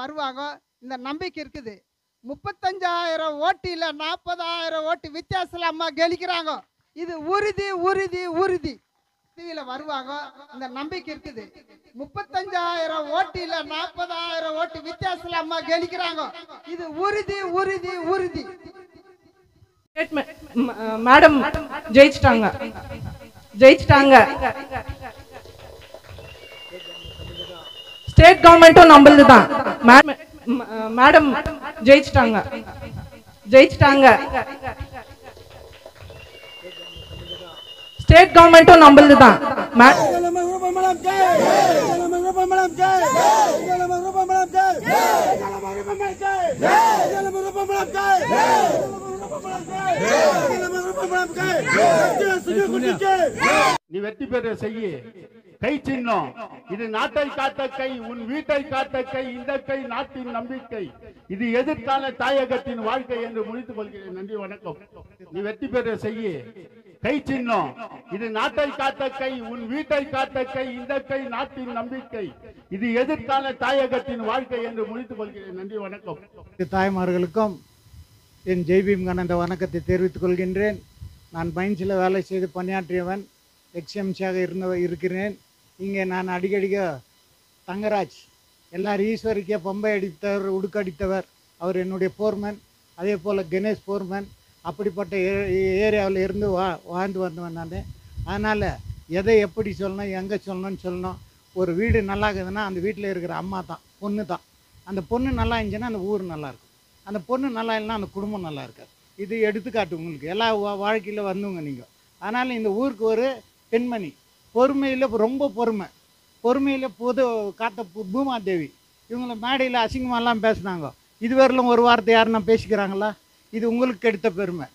வருவாங்க. இந்த நம்பிக்கை இருக்குது. முப்பத்தஞ்சாயிரம் ஓட்டில் நாற்பதாயிரம் ஓட்டு வித்தியாசத்தில் அம்மா கெலிக்கிறாங்க இது உறுதி உறுதி உறுதி. டிவியில் வருவாங்க. இந்த நம்பிக்கை இருக்குது. முப்பத்தஞ்சாயிரம் ஓட்டில் நாற்பதாயிரம் ஓட்டு வித்தியாசத்தில் அம்மா கெலிக்கிறாங்க இது உறுதி உறுதி உறுதி. மேடம் ஜெயிச்சிட்டாங்க. ஜெயிச்சிட்டாங்க. ஸ்டேட் கவர்மெண்ட்டும் நம்மளது தான் மேடம் ஜெயிச்சிட்டாங்க. ஜெயிச்சிட்டாங்க. ஸ்டேட் கவர்மெண்ட்டும் நம்மளது தான் நீ வெற்றி பெற செய்ய. கை சின்னம். இது நாட்டை காத்த கை உன் வீட்டை காத்த கை இந்த கை நாட்டின் நம்பிக்கை. இது எதிர்கால தாயகத்தின் வாழ்க்கை என்று முடித்துக் கொள்கிறேன். நன்றி வணக்கம். நீ வெற்றி பெற செய்ய. கை சின்னம். இது நாட்டை காத்த கை உன் வீட்டை காத்த கை இந்த கை நாட்டின் நம்பிக்கை. இது எதிர்கால தாயகத்தின் வாழ்க்கை என்று முடித்துக் கொள்கிறேன். நன்றி வணக்கம். தாய்மார்களுக்கும் என் ஜெய்பீம் கணந்த வணக்கத்தை தெரிவித்துக் கொள்கின்றேன். நான் பயின்ஸில் வேலை செய்து பணியாற்றியவன் எக்ஸ்எம்சியாக இருந்த இருக்கிறேன். இங்கே நான் அடிக்கடிக்க தங்கராஜ் எல்லார் ஈஸ்வரிக்கே பம்பை அடித்தவர் உடுக்கடித்தவர் அவர் என்னுடைய போர்மன் அதே போல் கணேஷ் போர்மேன். அப்படிப்பட்ட ஏரியாவில் இருந்து வா வாழ்ந்து வந்தவன் நான். அதனால் எதை எப்படி சொல்லணும் எங்கே சொல்லணும்னு சொல்லணும். ஒரு வீடு நல்லா இருக்குதுன்னா அந்த வீட்டில் இருக்கிற அம்மா தான் பொண்ணு தான். அந்த பொண்ணு நல்லா இருந்துச்சுன்னா அந்த ஊர் நல்லாயிருக்கும் அந்த பொண்ணு நல்லா இல்லைன்னா அந்த குடும்பம் நல்லா இருக்காது. இது எடுத்துக்காட்டு உங்களுக்கு. எல்லா வா- வாழ்க்கையில் வந்தவங்க நீங்கள் அதனால் இந்த ஊருக்கு ஒரு பெண்மணி பொறுமையில் ரொம்ப பொறுமை. பொறுமையில் பொது காத்த பூமாதேவி. இவங்களை மேடையில் அசிங்கமாலாம் பேசுனாங்க. இதுவரையிலும் ஒரு வார்த்தை யாருன்னா பேசிக்கிறாங்களா? இது உங்களுக்கு கிடைத்த பெருமை.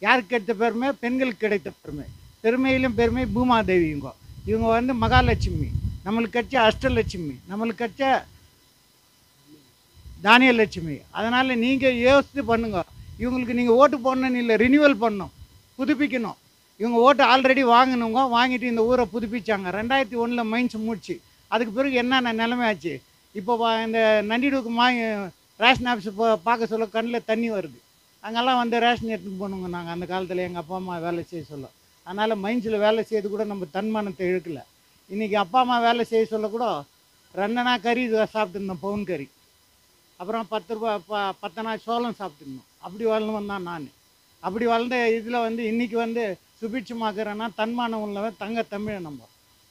யாருக்கு கிடைத்த பெருமை? பெண்களுக்கு கிடைத்த பெருமை. பெருமையிலும் பெருமை பூமாதேவிங்க இவங்க வந்து மகாலட்சுமி. நம்மளுக்கு கட்ச அஷ்டலட்சுமி. நம்மளுக்கு கட்ச தானியலட்சுமி. அதனால் நீங்கள் யோசித்து பண்ணுங்க. இவங்களுக்கு நீங்கள் ஓட்டு போடணும்னு இல்லை ரினியூவல் பண்ணணும். புதுப்பிக்கணும். இவங்க ஓட்டு ஆல்ரெடி வாங்கினவங்க வாங்கிட்டு இந்த ஊரை புதுப்பிச்சாங்க. ரெண்டாயிரத்தி ஒன்றில் மைன்ஸ் மூடிச்சு அதுக்கு பிறகு என்னென்ன நிலைமை ஆச்சு இப்போ இந்த நண்டிடுக்கு மா ரேஷன் ஆஃபீஸ் போ பார்க்க சொல்ல கண்ணில் தண்ணி வருது. அங்கெல்லாம் வந்து ரேஷன் எடுத்துன்னு போனோங்க நாங்கள் அந்த காலத்தில். எங்கள் அப்பா அம்மா வேலை செய்ய சொல்ல. அதனால் மைன்ஸில் வேலை செய்யறது கூட நம்ம தன்மானத்தை இழுக்கல. இன்றைக்கி அப்பா அம்மா வேலை செய்ய சொல்ல கூட ரெண்டனா கறி சாப்பிட்டுருந்தோம் பவுன் கறி. அப்புறம் பத்து ரூபா ப பத்தனா சோளம் சாப்பிட்டுருந்தோம். அப்படி வளர்ந்து தான் நான். அப்படி வளர்ந்த இதில் வந்து இன்றைக்கி வந்து சுபிட்சமாக்குறேன்னா தன்மானம் உள்ளவன் தங்க தமிழை நம்ம.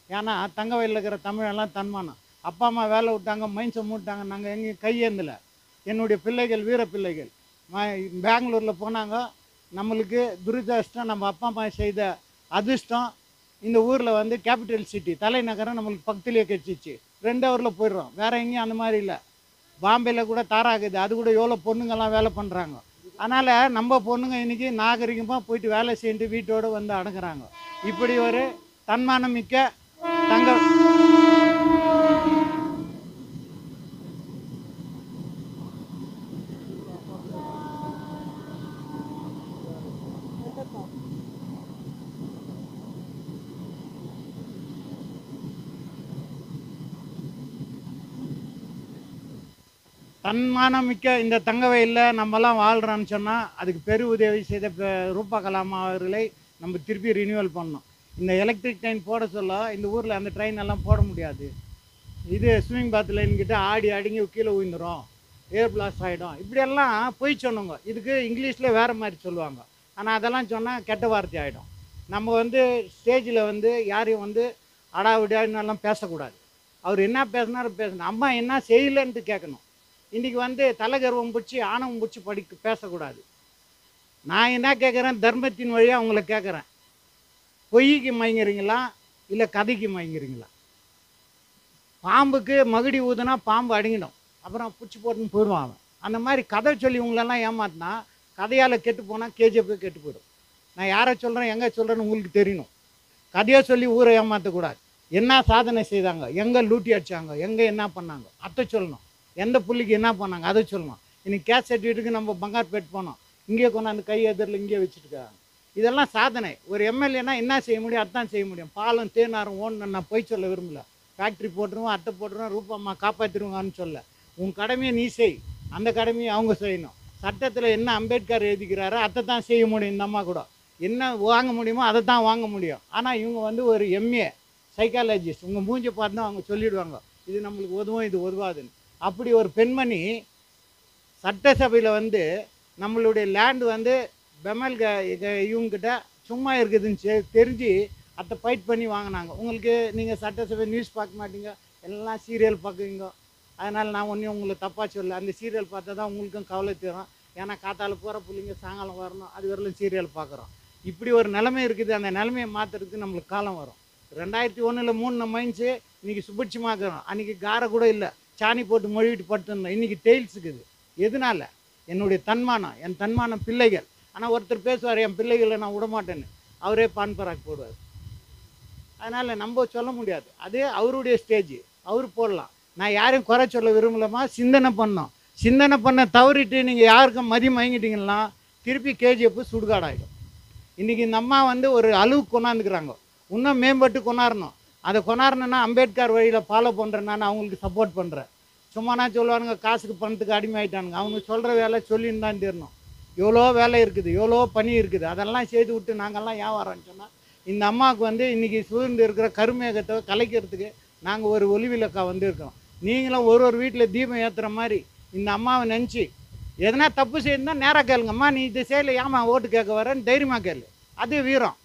ஏன்னா தங்க வயலில் இருக்கிற தமிழெல்லாம் தன்மானம். அப்பா அம்மா வேலை விட்டாங்க மைன்ஸை மூட்டாங்க நாங்கள் எங்கேயும் கையேந்தலை என்னுடைய பிள்ளைகள் வீர பிள்ளைகள். பெங்களூரில் போனாங்க. நம்மளுக்கு துரதிருஷ்டம் நம்ம அப்பா அம்மா செய்த அதிர்ஷ்டம். இந்த ஊரில் வந்து கேபிட்டல் சிட்டி தலைநகரம் நம்மளுக்கு பக்கத்துலேயே கட்சிச்சு ரெண்டு ஹவரில் போயிடுறோம். வேறு எங்கேயும் அந்த மாதிரி இல்லை. பாம்பேயில் கூட தாராகுது. அது கூட எவ்வளோ பொண்ணுங்கெல்லாம் வேலை பண்ணுறாங்க அதனால் நம்ம பொண்ணுங்க இன்றைக்கி நாகரிகமாக போயிட்டு வேலை செஞ்சுட்டு வீட்டோடு வந்து அடங்குறாங்க இப்படி ஒரு தன்மானம் மிக்க தங்க தன்மானம் மிக்க இந்த தங்க வயலில் நம்மலாம் வாழ்கிறோன்னு சொன்னால் அதுக்கு பெரு உதவி செய்த ரூபா கலாம் அவர்களை நம்ம திருப்பி ரினியூவல் பண்ணோம் இந்த எலக்ட்ரிக் ட்ரெயின் போட சொல்ல இந்த ஊரில் அந்த ட்ரெயின் எல்லாம் போட முடியாது. இது ஸ்விம்மிங் பாத் லைன்கிட்ட ஆடி அடிங்கி கீழே விழுந்துரும் ஏர் பிளாஸ்ட் ஆகிடும் இப்படியெல்லாம் பொய் சொன்னோங்க இதுக்கு இங்கிலீஷில் வேறு மாதிரி சொல்லுவாங்க. ஆனால் அதெல்லாம் சொன்னால் கெட்ட வார்த்தை ஆகிடும் நம்ம வந்து ஸ்டேஜில் வந்து யாரையும் வந்து அடாவிடான்னு பேசக்கூடாது. அவர் என்ன பேசினாரு பேசணும். அம்மா என்ன செய்யலைன்ட்டு கேட்கணும். இன்றைக்கி வந்து தலைகர்வம் பிடிச்சி ஆணவம் பிடிச்சி படிக்க பேசக்கூடாது. நான் என்ன கேட்குறேன் தர்மத்தின் வழியாக அவங்கள கேட்குறேன் பொய்க்கு மயங்குறீங்களா? இல்லை கதைக்கு மயங்குறீங்களா? பாம்புக்கு மகுடி ஊதுனா பாம்பு அடங்கிடும். அப்புறம் பிடிச்சி போட்டுன்னு போயிடுவான் அவன். அந்த மாதிரி கதை சொல்லி உங்களெல்லாம் ஏமாத்தினா கதையால் கெட்டு போனால் கேஜிஎஃப் கெட்டு போயிடும். நான் யாரை சொல்கிறேன் எங்கே சொல்கிறேன்னு உங்களுக்கு தெரியணும். கதையை சொல்லி ஊரை ஏமாற்றக்கூடாது என்ன சாதனை செய்தாங்க? எங்கே லூட்டி அடித்தாங்க எங்கே என்ன பண்ணாங்க? அத்தை சொல்லணும். எந்த புள்ளிக்கு என்ன பண்ணாங்க? அதை சொல்லணும். இன்னைக்கு கேஸ் சர்டிஃபிகேட்டுக்கு நம்ம பங்கார்பேட் போனோம். இங்கே கொண்டாந்து கை எதிரில் இங்கேயே வச்சுருக்காங்க இதெல்லாம் சாதனை. ஒரு எம்எல்ஏனா என்ன செய்ய முடியும்? அதான் செய்ய முடியும். பாலம் தேனாரும் ஓடணும் நான் போய் சொல்ல விரும்பல. ஃபேக்ட்ரி போட்டுருவோம் அட்டை போட்டுருவோம் ரூபாம்மா காப்பாற்றிடுவான்னு சொல்ல. உன் கடமையை நீ செய். அந்த கடமையை அவங்க செய்யணும். சட்டத்தில் என்ன அம்பேத்கர் எழுதிக்கிறாரோ அதை தான் செய்ய முடியும் இந்த அம்மா கூட. என்ன வாங்க முடியுமோ அதை தான் வாங்க முடியும். ஆனால் இவங்க வந்து ஒரு எம்ஏ சைக்காலஜிஸ்ட் உங்கள் மூஞ்சி பார்த்து அவங்க சொல்லிவிடுவாங்க இது நம்மளுக்கு உதவும் இது உதவாதுன்னு. அப்படி ஒரு பெண்மணி சட்டசபையில் வந்து நம்மளுடைய லேண்டு வந்து பெமல் இவங்ககிட்ட சும்மா இருக்குதுன்னு தெரிஞ்சு அதை ஃபைட் பண்ணி வாங்கினாங்க. உங்களுக்கு நீங்கள் சட்டசபை நியூஸ் பார்க்க மாட்டீங்க. எல்லாம் சீரியல் பார்க்குவீங்க அதனால் நான் ஒன்றும் உங்களை தப்பாக சொல்ல அந்த சீரியல் பார்த்தா தான் உங்களுக்கும் கவலை தரும். ஏன்னா காத்தால் போகிற பிள்ளைங்க சாயங்காலம் வரணும். அது வரலும் சீரியல் பார்க்குறோம். இப்படி ஒரு நிலைமை இருக்குது. அந்த நிலைமையை மாற்றுறதுக்கு நம்மளுக்கு காலம் வரும். ரெண்டாயிரத்தி ஒன்றில் மூணு மைன்ஸு இன்றைக்கி சுபிட்சமாக்குறோம் அன்றைக்கி காரை கூட இல்லை. சாணி போட்டு மொழிவிட்டு படுத்துருந்தோம் இன்றைக்கி டெய்ல்ஸ் இருக்குது எதனால? என்னுடைய தன்மானம். என் தன்மானம் பிள்ளைகள். ஆனால் ஒருத்தர் பேசுவார் என் பிள்ளைகளை நான் விடமாட்டேன்னு. அவரே பான்பராக் போடுவார். அதனால் நம்ம சொல்ல முடியாது. அதே அவருடைய ஸ்டேஜ் அவர் போடலாம். நான் யாரையும் குறை சொல்ல விரும்பலமா சிந்தனை பண்ணோம். சிந்தனை பண்ண தவறிட்டு நீங்கள் யாருக்கும் மதி மயங்கிட்டீங்கன்னா திருப்பி கேஜிஎஃப் சுடுகாடாயிடும். இன்றைக்கி இந்த அம்மா வந்து ஒரு அளவுக்கு கொண்டாந்துக்கிறாங்க. இன்னும் மேம்பட்டு கொண்டாடணும் அதை கொண்டாடணுன்னா அம்பேத்கர் வழியில் ஃபாலோ பண்ணுறேன் நான் அவங்களுக்கு சப்போர்ட் பண்ணுறேன் சும்மானா சொல்லுவானுங்க காசுக்கு பணத்துக்கு அடிமை ஆயிட்டானுங்க அவங்க சொல்கிற வேலை சொல்லின்னு தான் தீரணும் எவ்வளோ வேலை இருக்குது எவ்வளோ பணி இருக்குது. அதெல்லாம் செய்து விட்டு நாங்கள்லாம் ஏன் வரோம்னு சொன்னால் இந்த அம்மாவுக்கு வந்து இன்றைக்கி சூழ்ந்து இருக்கிற கருமேகத்தை கலைக்கிறதுக்கு நாங்கள் ஒரு ஒளிவிளக்கா வந்திருக்கோம் நீங்களும் ஒரு ஒரு வீட்டில் தீபம் ஏற்றுற மாதிரி இந்த அம்மாவை நினச்சி எதனா தப்பு செய்யணும்னா நேராக கேளுங்கம்மா நீ இது செய்யலை ஏமா ஓட்டு கேட்க வரேன்னு தைரியமாக கேளு. அது வீரம்.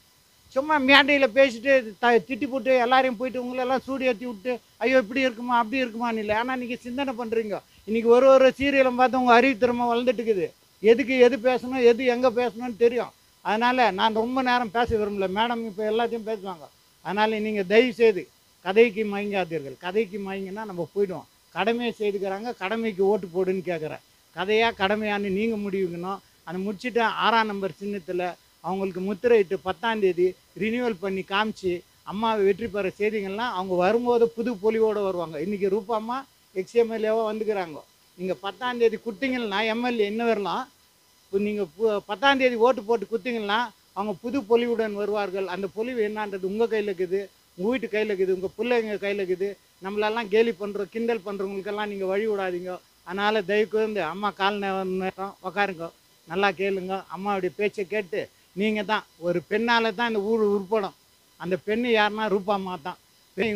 சும்மா மேண்டையில் பேசிட்டு த திட்டி போட்டு எல்லாரையும் போயிட்டு உங்களெல்லாம் சூடு ஏற்றி விட்டு ஐயோ இப்படி இருக்குமா அப்படி இருக்குமான்னு இல்லை. ஆனால் நீங்கள் சிந்தனை பண்ணுறீங்க இன்றைக்கி ஒரு ஒரு சீரியலும் பார்த்து உங்கள் அறிவுத்திறமை வளர்ந்துட்டு இருக்குது. எதுக்கு எது பேசணும் எது எங்கே பேசணும்னு தெரியும். அதனால் நான் ரொம்ப நேரம் பேச விரும்பல. மேடம் இப்போ எல்லாத்தையும் பேசுவாங்க. அதனால் நீங்கள் தயவு செய்து கதைக்கு மயங்காதீர்கள். கதைக்கு மயங்கினா நம்ம போயிடுவோம். கடமையை செய்துக்கிறாங்க கடமைக்கு ஓட்டு போடுன்னு கேட்குறேன் கதையாக கடமையான்னு நீங்கள் முடிவுக்கணும் அதை முடிச்சுட்டு ஆறாம் நம்பர் சின்னத்தில் அவங்களுக்கு முத்திரையிட்டு பத்தாம் தேதி ரினியூவல் பண்ணி காமிச்சு அம்மாவை வெற்றி பெற செய்திங்கள்லாம் அவங்க வரும்போது புது பொலிவோடு வருவாங்க. இன்றைக்கி ரூபாம்மா எக்ஸ்எம்எல்ஏவாக வந்துக்கிறாங்க. நீங்கள் பத்தாம் தேதி கொடுத்தீங்கன்னா எம்எல்ஏ என்ன வரலாம்? இப்போ நீங்கள் பத்தாம் தேதி ஓட்டு போட்டு குத்திங்கன்னா அவங்க புது பொலிவுடன் வருவார்கள். அந்த பொலிவு என்னன்றது உங்கள் கையில் இருக்குது உங்கள் வீட்டு கையில் இருக்குது உங்கள் பிள்ளைங்க கையில் இருக்குது. நம்மளெல்லாம் கேலி பண்ணுறோம் கிண்டல் பண்ணுறவங்களுக்கெல்லாம் நீங்கள் வழி விடாதீங்க. அதனால் தயவுக்கு வந்து அம்மா கால் நேரம் உக்காருங்க. நல்லா கேளுங்க. அம்மாவுடைய பேச்சை கேட்டு நீங்கள் தான். ஒரு பெண்ணால் தான் இந்த ஊர் உருப்படும். அந்த பெண்ணு யாருன்னா ரூபாம்மா தான்.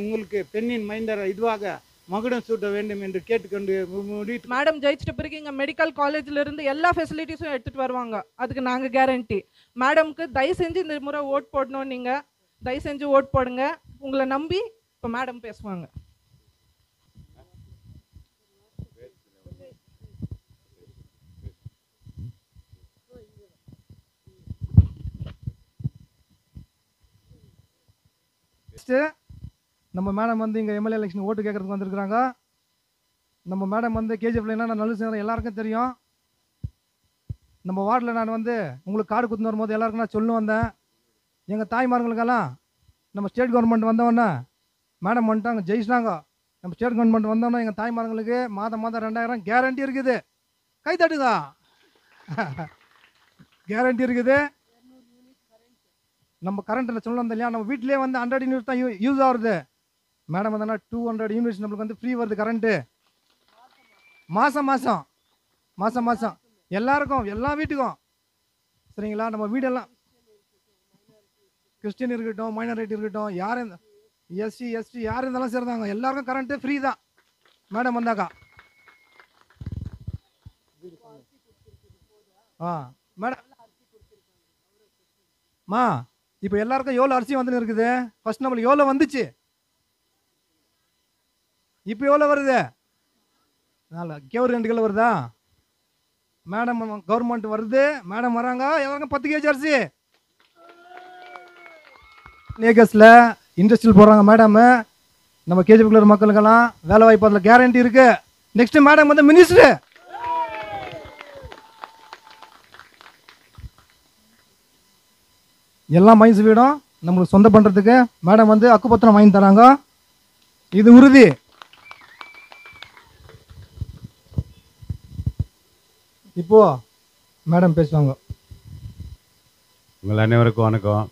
உங்களுக்கு பெண்ணின் மைண்டர் இதுவாக மகுடம் சூட்ட வேண்டும் என்று கேட்டுக்கொண்டு முடித்து மேடம் ஜெயிச்சிட்ட பிறகு இங்கே மெடிக்கல் காலேஜ்ல இருந்து எல்லா ஃபெசிலிட்டிஸும் எடுத்துகிட்டு வருவாங்க. அதுக்கு நாங்கள் கேரண்டி மேடம்க்கு தயவு செஞ்சு இந்த முறை ஓட் போடணும் நீங்கள் தயவு செஞ்சு ஓட் போடுங்க. உங்களை நம்பி இப்போ மேடம் பேசுவாங்க. ஃபஸ்ட்டு நம்ம மேடம் வந்து இங்கே எம்எல்ஏ எலெக்ஷன் ஓட்டு கேட்கறதுக்கு வந்திருக்கிறாங்க. நம்ம மேடம் வந்து கேஜிஎஃப்ல என்ன நல்லது எல்லாருக்கும் தெரியும். நம்ம வார்டில் நான் வந்து உங்களுக்கு கார்டு கொடுத்து வரும்போது எல்லாருக்கும் நான் சொல்லு வந்தேன். எங்கள் தாய்மார்களுக்கெல்லாம் நம்ம ஸ்டேட் கவர்மெண்ட் வந்தவொடனே மேடம் வந்துட்டாங்க ஜெயிச்சிட்டாங்க. நம்ம ஸ்டேட் கவர்மெண்ட் வந்தோன்னா எங்கள் தாய்மார்களுக்கு மாதம் மாதம் ரெண்டாயிரம் கேரண்டி இருக்குது. கை தட்டுதா கேரண்டி இருக்குது. நம்ம கரண்ட்டில் சொல்லணும் இல்லையா நம்ம வீட்டிலே வந்து ஹண்ட்ரட் யூனிட் தான் யூஸ் ஆகுது. மேடம் வந்தோன்னா டூ ஹண்ட்ரட் யூனிட்ஸ் நம்மளுக்கு வந்து ஃப்ரீ வருது கரண்ட்டு மாதம் மாதம் மாதம் மாதம் எல்லாருக்கும் எல்லா வீட்டுக்கும். சரிங்களா? நம்ம வீடெல்லாம் கிறிஸ்டின் இருக்கட்டும் மைனாரிட்டி இருக்கட்டும் யார் எஸ்சி எஸ்டி யார் இருந்தாலும் சேர்ந்தாங்க. எல்லாருக்கும் கரண்ட்டு ஃப்ரீ தான். மேடம் வந்தாக்கா. ஆ மேடம் மா இப்போ எல்லாருக்கும் எவ்வளோ அரிசி வந்துன்னு இருக்குது. ஃபர்ஸ்ட் நம்மளுக்கு எவ்வளோ வந்துச்சு. இப்போ எவ்வளோ வருது? நாலு. கேவரு ரெண்டு கிலோ வருதா? மேடம் கவர்மெண்ட் வருது. மேடம் வராங்க. எல்லாருக்கும் பத்து கேஜி அரிசி. நேகஸில் இண்டஸ்ட்ரியல் போடுறாங்க மேடமு நம்ம கேஜிபிக்குள்ள மக்களுக்கெல்லாம் வேலை வாய்ப்பு அதில் கேரண்டி இருக்குது நெக்ஸ்ட்டு மேடம் வந்து மினிஸ்டர் எல்லா மைன்ஸ் வீடும். நம்மளுக்கு சொந்த பண்ணுறதுக்கு மேடம் வந்து அக்குப்பத்திரம் வாங்கி தராங்க. இது உறுதி. இப்போ மேடம் பேசுவாங்க. உங்கள் அனைவருக்கும் வணக்கம்.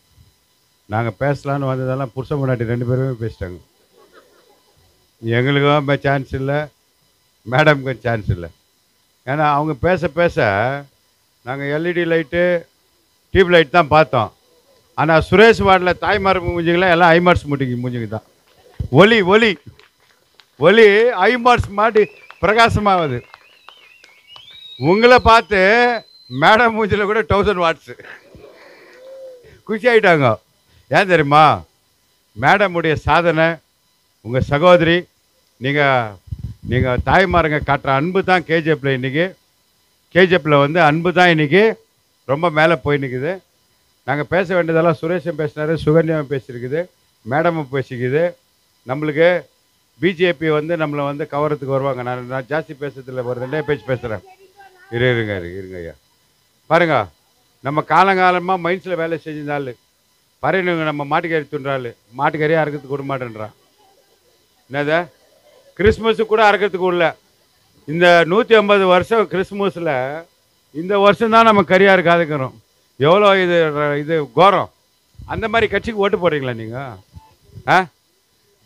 நாங்கள் பேசலான்னு வந்ததெல்லாம் புருஷ முன்னாடி ரெண்டு பேருமே பேசிட்டாங்க. எங்களுக்கும் சான்ஸ் இல்லை மேடம்க்கு சான்ஸ் இல்லை. ஏன்னா அவங்க பேச பேச நாங்கள் எல்இடி லைட்டு டியூப் லைட் தான் பார்த்தோம். ஆனால் சுரேஷ் வார்டில் தாய்மார் மூஞ்சிங்களா எல்லாம் ஐமார்ஸ் மூட்டிங்க மூஞ்சிங்க தான் ஒலி ஒலி. ஒலி ஐமார்ஸ் மாட்டி பிரகாசமாகுது உங்களை பார்த்து மேடம் மூஞ்சில் கூட தௌசண்ட் வாட்ஸு குஷி ஆகிட்டாங்க ஏன் தெரியுமா? மேடமுடைய சாதனை உங்கள் சகோதரி நீங்கள் நீங்கள் தாய்மாருங்க காட்டுற அன்பு தான் கேஜிஎஃப்பில் இன்றைக்கி கேஜிஎஃப்பில் வந்து அன்பு தான் இன்றைக்கி ரொம்ப மேலே போய் நிற்குது நாங்கள் பேச வேண்டியதெல்லாம் சுரேஷன் பேசினார் சுகன்யாவும் பேசியிருக்குது மேடமும் பேசிக்குது. நம்மளுக்கு பிஜேபி வந்து நம்மளை வந்து கவரத்துக்கு வருவாங்க. நான் நான் ஜாஸ்தி பேசுறதில்ல ஒரு ரெண்டே பேச்சு பேசுகிறேன் இரு இருங்க இரு, இருங்க ஐயா. பாருங்க நம்ம காலங்காலமாக மைன்ஸில் வேலை செஞ்சிருந்தாள். பறையனுங்க நம்ம மாட்டுக்கறி துன்றாள். மாட்டுக்கறியாக அறுக்கிறதுக்கு விட மாட்டேன்றான். என்னது? கிறிஸ்மஸு கூட அறுக்கிறதுக்கு உள்ள இந்த நூற்றி ஐம்பது வருஷம் கிறிஸ்மஸில் இந்த வருஷம்தான் நம்ம கறியாக இருக்காதுக்கிறோம் எவ்வளோ இது இது கோரம்? அந்த மாதிரி கட்சிக்கு ஓட்டு போடுறீங்களா நீங்கள் ஆ?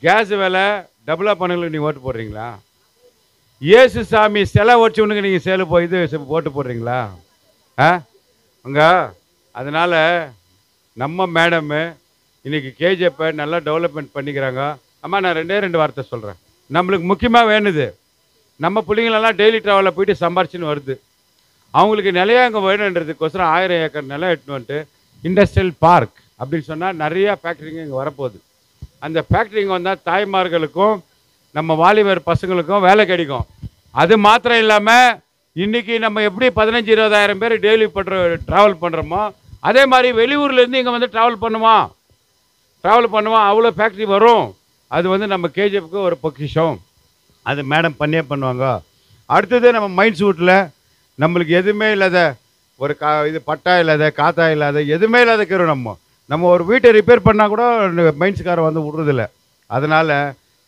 கேஸ் விலை டபுளாக பண்ணங்களுக்கு நீங்கள் ஓட்டு போடுறீங்களா? இயேசு சாமி சிலை வச்சவனுக்கு நீங்கள் சேலை போய் இது ஓட்டு போடுறீங்களா? ஆ? அங்கே அதனால் நம்ம மேடமு இன்றைக்கி கேஜிஎப்பை நல்லா டெவலப்மெண்ட் பண்ணிக்கிறாங்க. அம்மா நான் ரெண்டே ரெண்டு வார்த்தை சொல்கிறேன் நம்மளுக்கு முக்கியமாக வேணுது. நம்ம பிள்ளைங்களெல்லாம் டெய்லி ட்ராவலில் போயிட்டு சம்பாரிச்சின்னு வருது. அவங்களுக்கு நிலையாக இங்கே வேணுன்றதுக்கோசரம் ஆயிரம் ஏக்கர் நிலம் எடுத்துன்னு வந்துட்டு இண்டஸ்ட்ரியல் பார்க் அப்படின்னு சொன்னால் நிறையா ஃபேக்ட்ரிங்க இங்கே வரப்போகுது. அந்த ஃபேக்ட்ரிங்க வந்தால் தாய்மார்களுக்கும் நம்ம வாலிபர் பசங்களுக்கும் வேலை கிடைக்கும். அது மாத்திரம் இல்லாமல் இன்றைக்கி நம்ம எப்படி பதினஞ்சு இருபதாயிரம் பேர் டெய்லி பண்ணுற ட்ராவல் பண்ணுறோமோ அதே மாதிரி வெளியூர்லேருந்து இங்கே வந்து ட்ராவல் பண்ணுவோம் ட்ராவல் பண்ணுவோம் அவ்வளோ ஃபேக்ட்ரி வரும். அது வந்து நம்ம கேஜிஎஃப்க்கு ஒரு பொக்கிஷம். அது மேடம் பண்ணியே பண்ணுவாங்க. அடுத்தது நம்ம மைண்ட் சூட்டில் நம்மளுக்கு எதுவுமே இல்லாத ஒரு கா இது பட்டா இல்லாத காத்தா இல்லாத எதுவுமே இல்லாத இருக்கிறோம் நம்ம. நம்ம ஒரு வீட்டை ரிப்பேர் பண்ணால் கூட மைண்ட்ஸ்காரன் வந்து விடுறதில்ல. அதனால்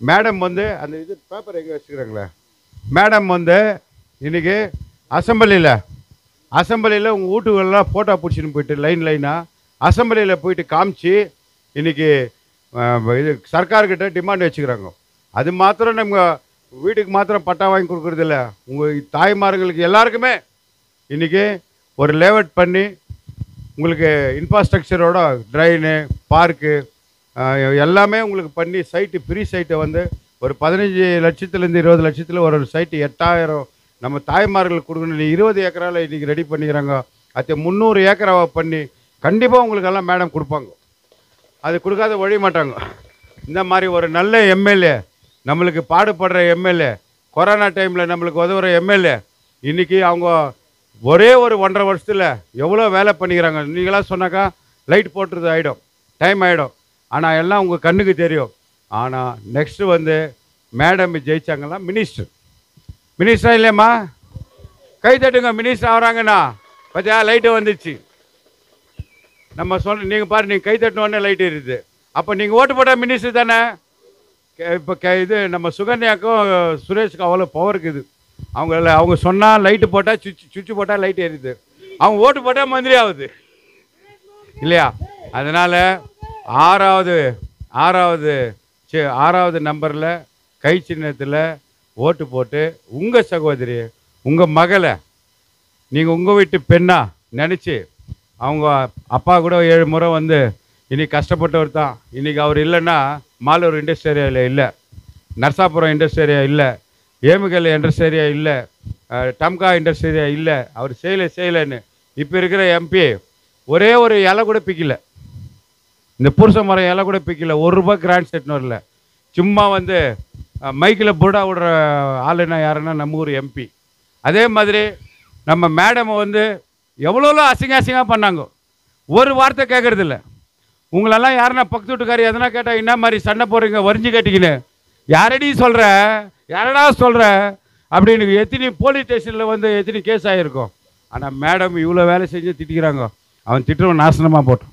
மேடம் வந்து அந்த இது பேப்பர் எங்கே வச்சுக்கிறாங்களே? மேடம் வந்து இன்னைக்கு அசம்பிளியில் அசம்பிளியில் உங்கள் வீட்டுகளெல்லாம் ஃபோட்டோ பிடிச்சின்னு போயிட்டு லைன் லைனாக அசம்பிளியில் போயிட்டு காமிச்சு இன்னைக்கு இது சர்க்கார்கிட்ட டிமாண்ட் வச்சுக்கிறாங்க. அது மாத்திரம் நம்ம வீட்டுக்கு மாத்திரம் பட்டா வாங்கி கொடுக்குறதில்ல. உங்கள் தாய்மார்களுக்கு எல்லாருக்குமே இன்றைக்கி ஒரு லேவட் பண்ணி உங்களுக்கு இன்ஃப்ராஸ்ட்ரக்சரோட ட்ரைனு பார்க்கு எல்லாமே உங்களுக்கு பண்ணி சைட்டு ஃப்ரீ சைட்டை வந்து ஒரு பதினஞ்சு லட்சத்துலேருந்து இருபது லட்சத்தில் ஒரு ஒரு சைட்டு எட்டாயிரம் நம்ம தாய்மார்களுக்கு கொடுக்கணும். நீ இருபது ஏக்கரால் இன்றைக்கி ரெடி பண்ணிக்கிறாங்க. அது முந்நூறு ஏக்கராவை பண்ணி கண்டிப்பாக உங்களுக்கு எல்லாம் மேடம் கொடுப்பாங்க. அது கொடுக்காத வழி மாட்டாங்க. இந்த மாதிரி ஒரு நல்ல எம்எல்ஏ நம்மளுக்கு பாடுபடுற எம்எல்ஏ கொரோனா டைமில் நம்மளுக்கு உதவுற எம்எல்ஏ இன்றைக்கி அவங்க ஒரே ஒரு ஒன்றரை வருஷத்தில் எவ்வளோ வேலை பண்ணிக்கிறாங்க? நீங்களாம் சொன்னாக்கா லைட் போட்டுறது ஆகிடும் டைம் ஆகிடும் ஆனால் எல்லாம் உங்கள் கண்ணுக்கு தெரியும். ஆனால் நெக்ஸ்ட்டு வந்து மேடம் ஜெயிச்சாங்கன்னா மினிஸ்டர் மினிஸ்டராக இல்லையம்மா? கை தட்டுங்க மினிஸ்டர் ஆகிறாங்கண்ணா பார்த்தியா லைட்டு வந்துச்சு. நம்ம சொன்ன நீங்கள் பாரு நீங்கள் கை தட்டினோடனே லைட் இருக்குது அப்போ நீங்கள் ஓட்டு போட்டால் மினிஸ்டர் தானே? இப்போ இது நம்ம சுகன்யாக்கும் சுரேஷுக்கும் அவ்வளோ பவர் இருக்குது அவங்கள அவங்க சொன்னால் லைட்டு போட்டால் சுவிட்ச் சுவிட்ச் போட்டால் லைட் எரியுது அவங்க ஓட்டு போட்டால் மந்திரி ஆகுது. இல்லையா? அதனால் ஆறாவது ஆறாவது சி ஆறாவது நம்பரில் கை சின்னத்தில் ஓட்டு போட்டு உங்கள் சகோதரி உங்கள் மகளை நீங்கள் உங்கள் வீட்டு பெண்ணாக நினச்சி அவங்க அப்பா கூட ஏழு முறை வந்து இன்றைக்கி கஷ்டப்பட்டவர் தான். இன்றைக்கி அவர் இல்லைன்னா மாலூர் இண்டஸ்ட்ரி ஏரியாவில் இல்லை. நர்சாபுரம் இண்டஸ்ட்ரி ஏரியா இல்லை. ஏமுகல் இண்டஸ்ட்ரி ஏரியா இல்லை. டம்கா இண்டஸ்ட்ரி ஏரியா இல்லை. அவர் செய்யலை செய்யலைன்னு இப்போ இருக்கிற எம்பி ஒரே ஒரு இலை கூட பிக்கல. இந்த புருஷ மரம் இலை கூட பிக்கல. ஒரு ரூபாய் கிராண்ட் செட்னு வரல. சும்மா வந்து மைக்கில் புடா விடுற ஆளுனா யாருன்னா நம்ம ஊர் எம்பி அதே மாதிரி நம்ம மேடம் வந்து எவ்வளோ அசிங்க அசிங்காக பண்ணாங்க. ஒரு வார்த்தை கேட்கறதில்ல உங்களெல்லாம் யாருன்னா பக்கத்து வீட்டுக்காரி எதனா கேட்டால் என்ன மாதிரி சண்டை போடுறீங்க? வரிஞ்சு கட்டிக்கின்னு யாரடி சொல்கிற யாரடா சொல்கிற அப்படின்னு எத்தனை போலீஸ் ஸ்டேஷனில் வந்து எத்தனை கேஸ் ஆகிருக்கும் ஆனால் மேடம் இவ்வளோ வேலை செஞ்சு திட்டிக்கிறாங்க. அவன் திட்டுறவன் நாசனமாக போட்டோம்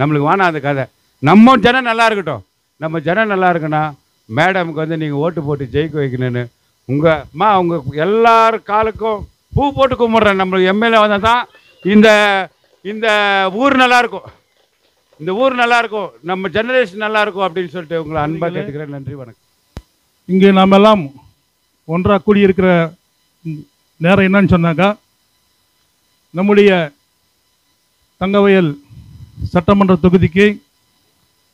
நம்மளுக்கு வேணாம் அந்த கதை. நம்ம ஜனம் நல்லா இருக்கட்டும். நம்ம ஜனம் நல்லா இருக்குன்னா மேடமுக்கு வந்து நீங்கள் ஓட்டு போட்டு ஜெயிக்க வைக்கணும்னு உங்கள் அம்மா அவங்க எல்லார் காலுக்கும் பூ போட்டு கும்பிட்றேன். நம்மளுக்கு எம்எல்ஏ வந்தால் தான் இந்த இந்த ஊர் நல்லா இருக்கும். இந்த ஊர் நல்லா இருக்கும் நம்ம ஜெனரேஷன் நல்லா இருக்கும் அப்படின்னு சொல்லிட்டு உங்களை அன்பாக கேட்டுக்கிறேன். நன்றி வணக்கம். இங்கே நாம் எல்லாம் ஒன்றாக கூடியிருக்கிற நேரம் என்னன்னு சொன்னாக்கா நம்முடைய தங்கவயல் சட்டமன்ற தொகுதிக்கு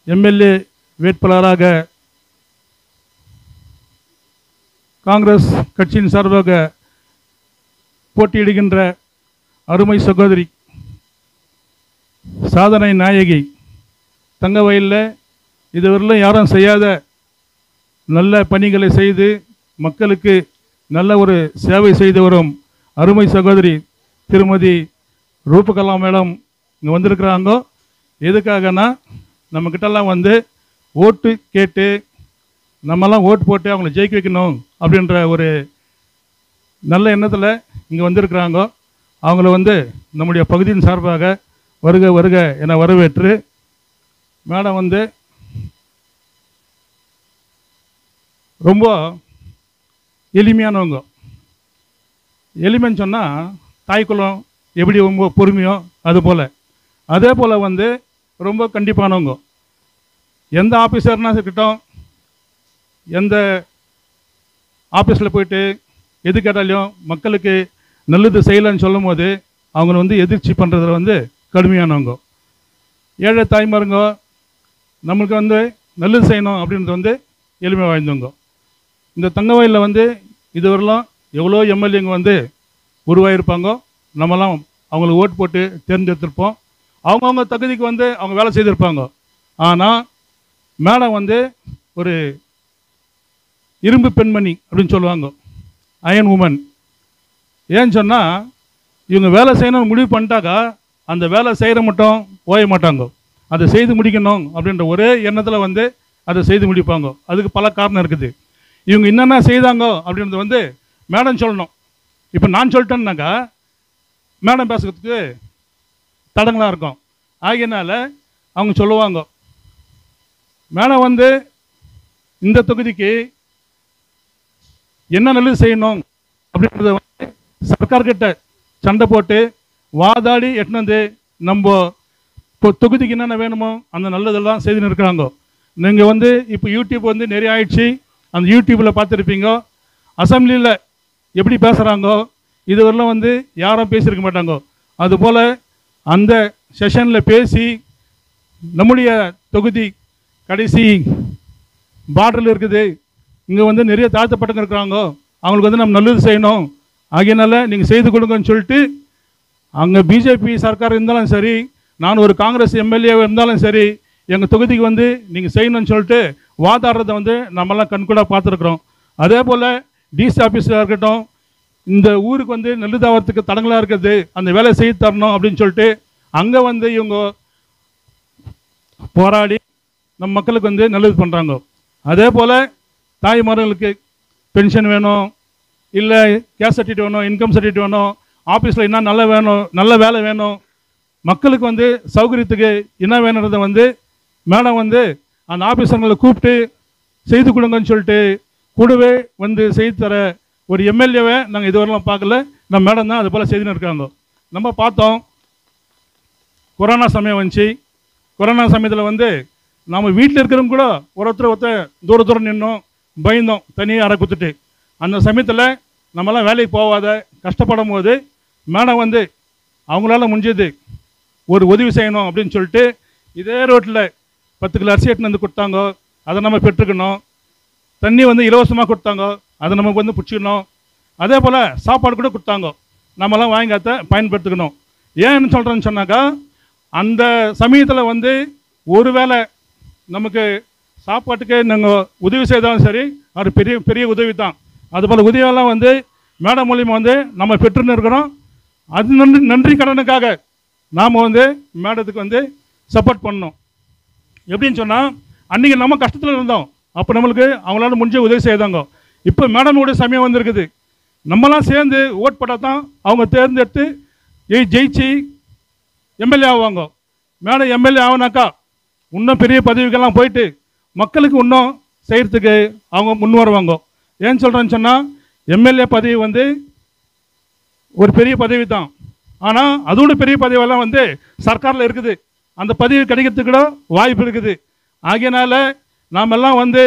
எம்எல்ஏ வேட்பாளராக காங்கிரஸ் கட்சியின் சார்பாக போட்டியிடுகின்ற அருமை சகோதரி சாதனை நாயகி. தங்கவயலில் இதுவரையிலும் யாரும் செய்யாத நல்ல பணிகளை செய்து மக்களுக்கு நல்ல ஒரு சேவை செய்து வரும் அருமை சகோதரி திருமதி ரூபகலா மேடம் இங்கே வந்திருக்கிறாங்க. எதுக்காகனா நம்மக்கிட்டலாம் வந்து ஓட்டு கேட்டு நம்மலாம் ஓட்டு போட்டு அவங்கள ஜெயிக்க வைக்கணும் அப்படின்ற ஒரு நல்ல எண்ணத்தில் இங்கே வந்திருக்கிறாங்க. அவங்கள வந்து நம்முடைய பகுதியின் சார்பாக வருக வருக என வரவேற்று மேடம் வந்து ரொம்ப எளிமையானவங்க. எளிமைன்னு சொன்னால் தாய்க்குளம் எப்படி ரொம்ப பொறுமையோ அது போல். அதே போல் வந்து ரொம்ப கண்டிப்பானவங்க. எந்த ஆஃபீஸர்னா இருக்கட்டும் எந்த ஆஃபீஸில் போயிட்டு எது கேட்டாலையும் மக்களுக்கு நல்லது செய்யலைன்னு சொல்லும் போது அவங்கள வந்து எதிர்ச்சி பண்ணுறதுல வந்து கடுமையானவங்க. ஏழை தாய்மாருங்க நம்மளுக்கு வந்து நல்லது செய்யணும் அப்படின்றது வந்து எளிமை வாய்ந்தவங்க. இந்த தங்கவயலில் வந்து இதுவரெல்லாம் எவ்வளோ எம்எல்ஏங்க வந்து உருவாகியிருப்பாங்க நம்மலாம் அவங்களுக்கு ஓட்டு போட்டு தேர்ந்தெடுத்திருப்போம். அவங்கவுங்க தகுதிக்கு வந்து அவங்க வேலை செய்திருப்பாங்க. ஆனால் மேடம் வந்து ஒரு இரும்பு பெண்மணி அப்படின்னு சொல்லுவாங்க அயன் உமன். ஏன்னு சொன்னால் இவங்க வேலை செய்யணும்னு முடிவு பண்ணிட்டாக்கா அந்த வேலை செய்கிற மட்டும் ஓய மாட்டாங்க. அதை செய்து முடிக்கணும் அப்படின்ற ஒரே எண்ணத்தில் வந்து அதை செய்து முடிப்பாங்க. அதுக்கு பல காரணம் இருக்குது. இவங்க என்னென்ன செய்தாங்க அப்படின்றது வந்து மேடம் சொல்லணும். இப்போ நான் சொல்லிட்டேன்னாக்கா மேடம் பேசுறதுக்கு தடங்களாக இருக்கும். ஆகியனால அவங்க சொல்லுவாங்க மேடம் வந்து இந்த தொகுதிக்கு என்ன நல்லது செய்யணும்? அப்படின்றத வந்து சர்க்கார்கிட்ட சண்டை போட்டு வாதாடி எட்டுன்னு வந்து நம்ம இப்போ தொகுதிக்கு என்னென்ன வேணுமோ அந்த நல்லதெல்லாம் செய்துன்னு இருக்கிறாங்க. நீங்கள் வந்து இப்போ யூடியூப் வந்து நிறைய ஆயிடுச்சு. அந்த யூடியூப்பில் பார்த்துருப்பீங்க. அசம்பிளியில் எப்படி பேசுகிறாங்கோ இதுவரெல்லாம் வந்து யாரும் பேசியிருக்க மாட்டாங்க. அதுபோல் அந்த செஷனில் பேசி நம்முடைய தொகுதி கடைசி பார்டரில் இருக்குது. இங்கே வந்து நிறைய தாழ்த்தப்பட்டவங்க இருக்கிறாங்க. அவங்களுக்கு வந்து நம்ம நல்லது செய்யணும். ஆகையினால நீங்கள் செய்து கொடுங்கன்னு சொல்லிட்டு அங்கே பிஜேபி சர்க்கார் இருந்தாலும் சரி நான் ஒரு காங்கிரஸ் எம்எல்ஏ இருந்தாலும் சரி எங்கள் தொகுதிக்கு வந்து நீங்கள் செய்யணும்னு சொல்லிட்டு வாதாடுறதை வந்து நம்மளாம் கண்கூடாக பார்த்துருக்குறோம். அதே போல் டிசி ஆஃபீஸில் இருக்கட்டும் இந்த ஊருக்கு வந்து நெல்லுதாவரத்துக்கு தடங்களாக இருக்கிறது அந்த வேலையை செய்து தரணும் அப்படின்னு சொல்லிட்டு அங்கே வந்து இவங்க போராடி நம்ம மக்களுக்கு வந்து நல்லது பண்ணுறாங்க அதே போல் தாய்மார்களுக்கு பென்ஷன் வேணும் இல்லை கேஸ் சர்டிஃபிகேட் வேணும் இன்கம் சர்டிஃபிகேட் வேணும் ஆஃபீஸில் என்ன நல்ல வேணும் நல்ல வேலை வேணும் மக்களுக்கு வந்து சௌகரியத்துக்கு என்ன வேணுன்றதை வந்து மேடம் வந்து அந்த ஆஃபீஸர்களை கூப்பிட்டு செய்து கொடுங்கன்னு சொல்லிட்டு கூடவே வந்து செய்து தர ஒரு எம்எல்ஏவை நாங்கள் இதுவரையிலும் பார்க்கல. நம்ம மேடம் தான் அது போல் செய்துன்னு இருக்காங்க. நம்ம பார்த்தோம். கொரோனா சமயம் வந்துச்சு. கொரோனா சமயத்தில் வந்து நம்ம வீட்டில் இருக்கிறவங்க கூட ஒருத்தர் ஒருத்தர் தூர தூரம் நின்னோம். பயந்தோம். தனியாக அரை குத்துட்டு. அந்த சமயத்தில் நம்மலாம் வேலைக்கு போகாத கஷ்டப்படும் போது மேடம் வந்து அவங்களால முடிஞ்சது ஒரு உதவி செய்யணும் அப்படின்னு சொல்லிட்டு இதே ரோட்டில் பத்து கிலோ அரிசி எடுத்துன்னு வந்து கொடுத்தாங்க. அதை நம்ம பெற்றுக்கணும். தண்ணி வந்து இலவசமாக கொடுத்தாங்க. அதை நமக்கு வந்து பிடிச்சிக்கணும். அதே போல் சாப்பாடு கூட கொடுத்தாங்க. நம்மலாம் வாங்கி அதை பயன்படுத்திக்கணும். ஏன்னு சொல்கிறேன்னு சொன்னாக்கா அந்த சமயத்தில் வந்து ஒருவேளை நமக்கு சாப்பாட்டுக்கு நாங்கள் உதவி செய்தாலும் சரி அது பெரிய பெரிய உதவி தான் அதுபோல் உதவியெல்லாம் வந்து மேடம் மூலியமாக வந்து நம்ம பெற்றுன்னு இருக்கிறோம். அது நன்றி நன்றி கடனுக்காக நாம் வந்து மேடத்துக்கு வந்து சப்போர்ட் பண்ணோம் எப்படின்னு சொன்னால் அன்றைக்கி நம்ம கஷ்டத்தில் இருந்தோம். அப்போ நம்மளுக்கு அவங்களால முடிஞ்ச உதவி செய்தாங்க. இப்போ மேடமோட சமயம் வந்திருக்குது. நம்மலாம் சேர்ந்து ஓட் போட்டால் தான் அவங்க தேர்ந்தெடுத்து ஜெய் ஜெயிச்சு எம்எல்ஏ ஆவாங்க. மேடம் எம்எல்ஏ ஆகுனாக்கா இன்னும் பெரிய பதவிக்கெல்லாம் போயிட்டு மக்களுக்கு இன்னும் செய்கிறதுக்கு அவங்க முன் வருவாங்க. ஏன்னு சொல்கிறேன்னு சொன்னால் எம்எல்ஏ பதவி வந்து ஒரு பெரிய பதவி தான். ஆனால் அதோட பெரிய பதவியெல்லாம் வந்து சர்க்காரில் இருக்குது. அந்த பதவி கிடைக்கிறதுக்கு கூட வாய்ப்பு இருக்குது. ஆகையினால நாமெல்லாம் வந்து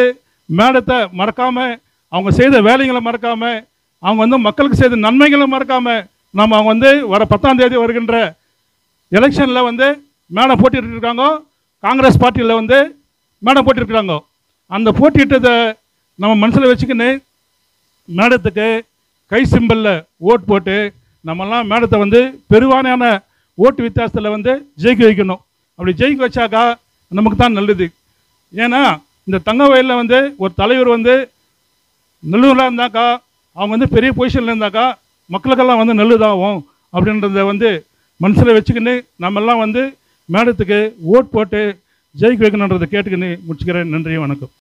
மேடத்தை மறக்காமல் அவங்க செய்த வேலைகளை மறக்காமல் அவங்க வந்து மக்களுக்கு செய்த நன்மைகளை மறக்காம நம்ம அவங்க வந்து வர பத்தாம் தேதி வருகின்ற எலெக்ஷனில் வந்து மேடம் போட்டிட்டு இருக்காங்க. காங்கிரஸ் பார்ட்டியில் வந்து மேடம் போட்டிருக்கிறாங்க அந்த போட்டியிட்டதை நம்ம மனசில் வச்சுக்கின்னு மேடத்துக்கு கை சிம்பலில் ஓட் போட்டு நம்மெல்லாம் மேடத்தை வந்து பெருவானையான ஓட்டு வித்தியாசத்தில் வந்து ஜெயிக்க வைக்கணும். அப்படி ஜெயிக்க வச்சாக்கா நமக்கு தான் நல்லது. ஏன்னா இந்த தங்க வயலில் வந்து ஒரு தலைவர் வந்து நல்லூராக இருந்தாக்கா அவங்க வந்து பெரிய பொசிஷனில் இருந்தாக்கா மக்களுக்கெல்லாம் வந்து நல்லதாகும் அப்படின்றத வந்து மனசில் வச்சுக்கின்னு நம்மெல்லாம் வந்து மேடத்துக்கு ஓட் போட்டு ஜெயிக்க வைக்கணுன்றதை கேட்டுக்கின்னு முடிச்சுக்கிறேன். நன்றி வணக்கம்.